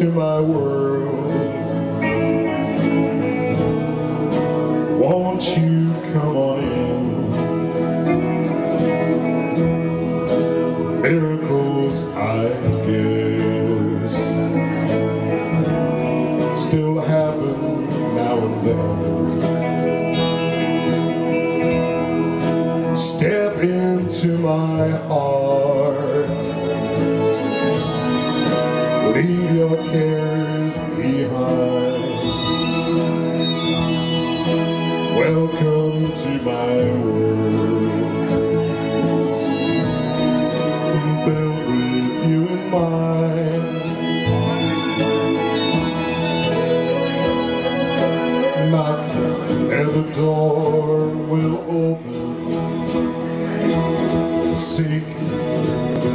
into my world. Won't you come on in? Miracles, I guess, still happen now and then. Step into my heart.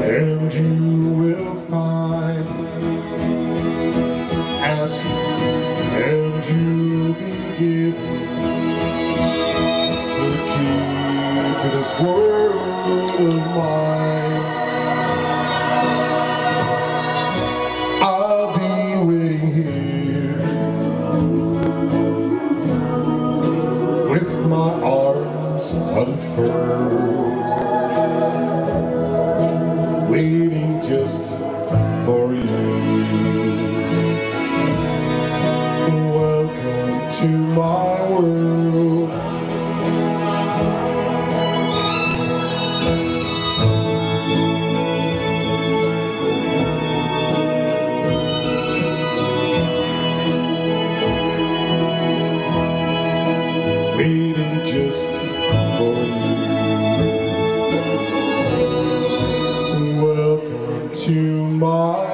And you will find. Ask and you be given the key to this world of mine. I'll be waiting here with my arms unfurled, into my world Waiting just for you. Welcome to my